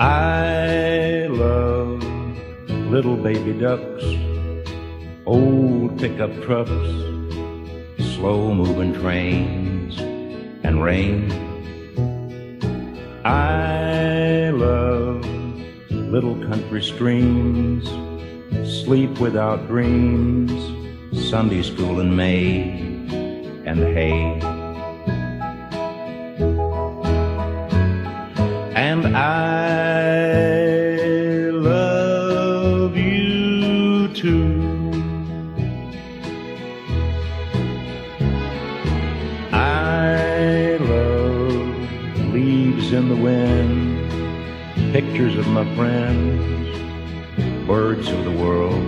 I love little baby ducks, old pickup trucks, slow moving trains, and rain. I love little country streams, sleep without dreams, Sunday school in May, and hay. I love you too. I love leaves in the wind, pictures of my friends, birds of the world,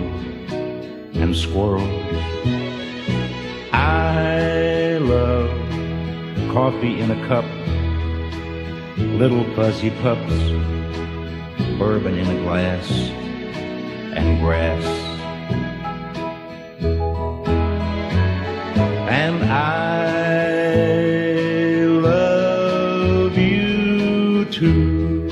and squirrels. I love coffee in a cup, little fuzzy pups, bourbon in a glass, and grass. And I love you too.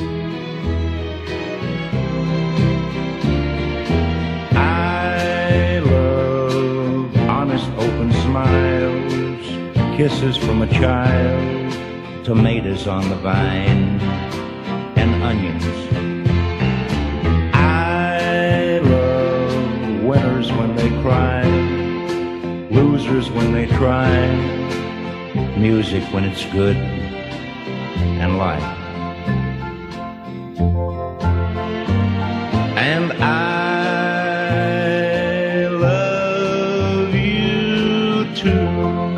I love honest open smiles, kisses from a child, tomatoes on the vine, and onions. I love winners when they cry, losers when they try, music when it's good, and life. And I love you too.